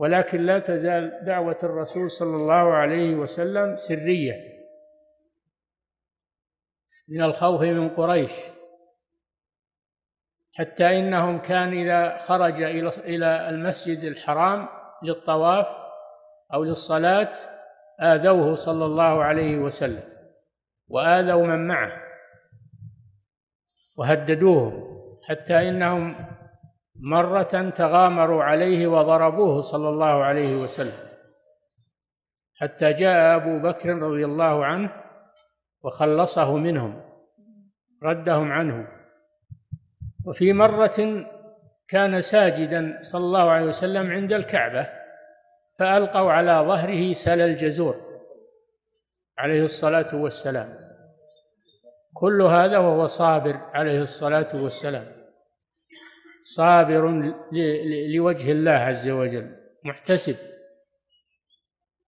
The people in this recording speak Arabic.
ولكن لا تزال دعوة الرسول صلى الله عليه وسلم سرية. من الخوف من قريش. حتى إنهم كان إذا خرج إلى المسجد الحرام للطواف أو للصلاة آذوه صلى الله عليه وسلم وآذوا من معه وهددوه حتى إنهم مرة تغامروا عليه وضربوه صلى الله عليه وسلم. حتى جاء أبو بكر رضي الله عنه وخلصه منهم ردهم عنه. وفي مرة كان ساجدا صلى الله عليه وسلم عند الكعبة فألقوا على ظهره سل الجزور عليه الصلاة والسلام. كل هذا وهو صابر عليه الصلاة والسلام. صابر لوجه الله عز وجل محتسب.